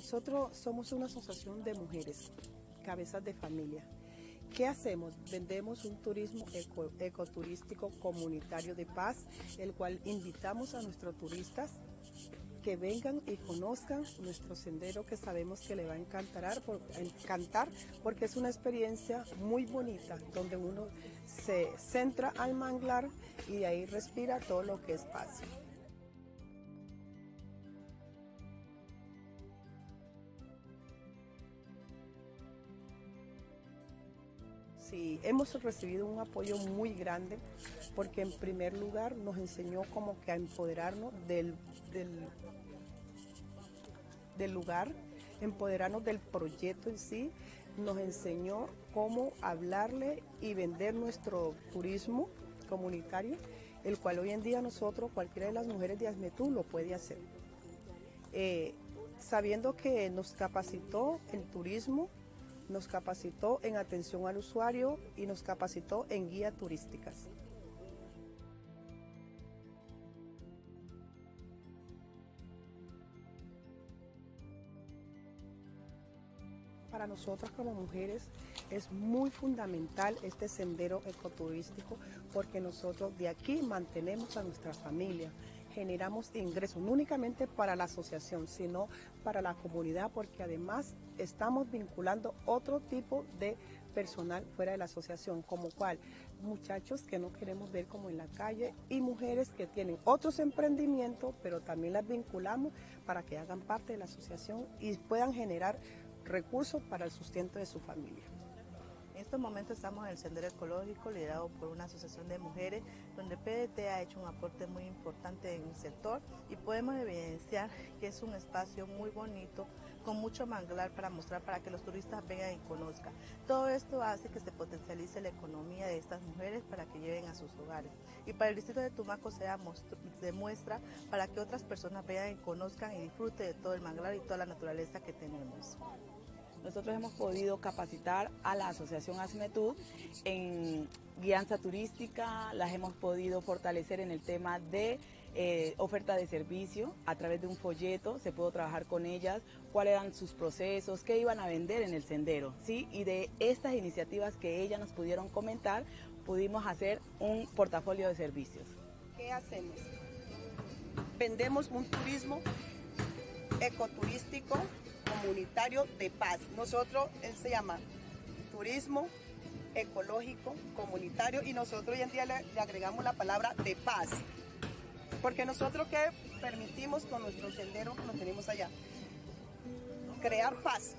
Nosotros somos una asociación de mujeres, cabezas de familia. ¿Qué hacemos? Vendemos un turismo ecoturístico comunitario de paz, el cual invitamos a nuestros turistas que vengan y conozcan nuestro sendero que sabemos que le va a encantar, encantar porque es una experiencia muy bonita donde uno se centra al manglar y de ahí respira todo lo que es paz. Sí, hemos recibido un apoyo muy grande porque en primer lugar nos enseñó como que a empoderarnos del, del, lugar, empoderarnos del proyecto en sí, nos enseñó cómo hablarle y vender nuestro turismo comunitario, el cual hoy en día nosotros, cualquiera de las mujeres de Asmetú, lo puede hacer. Eh, sabiendo que nos capacitó el turismo, nos capacitó en atención al usuario y nos capacitó en guías turísticas. Para nosotras como mujeres es muy fundamental este sendero ecoturístico porque nosotros de aquí mantenemos a nuestra familia, generamos ingresos, no únicamente para la asociación, sino para la comunidad, porque además estamos vinculando otro tipo de personal fuera de la asociación, como cual muchachos que no queremos ver como en la calle y mujeres que tienen otros emprendimientos, pero también las vinculamos para que hagan parte de la asociación y puedan generar recursos para el sustento de su familia. En estos momentos estamos en el Sendero Ecológico, liderado por una asociación de mujeres, donde PDT ha hecho un aporte muy importante en el sector y podemos evidenciar que es un espacio muy bonito, con mucho manglar para mostrar para que los turistas vengan y conozcan. Todo esto hace que se potencialice la economía de estas mujeres para que lleven a sus hogares. Y para el distrito de Tumaco se demuestra para que otras personas vengan y conozcan y disfruten de todo el manglar y toda la naturaleza que tenemos. Nosotros hemos podido capacitar a la Asociación ASMETUD en guianza turística, las hemos podido fortalecer en el tema de eh, oferta de servicio a través de un folleto, se pudo trabajar con ellas, cuáles eran sus procesos, qué iban a vender en el sendero, ¿sí? Y de estas iniciativas que ellas nos pudieron comentar, pudimos hacer un portafolio de servicios. ¿Qué hacemos? Vendemos un turismo ecoturístico comunitario de paz. Nosotros, él se llama turismo ecológico comunitario y nosotros hoy en día le, agregamos la palabra de paz. Porque nosotros que permitimos con nuestro sendero que lo tenemos allá, crear paz.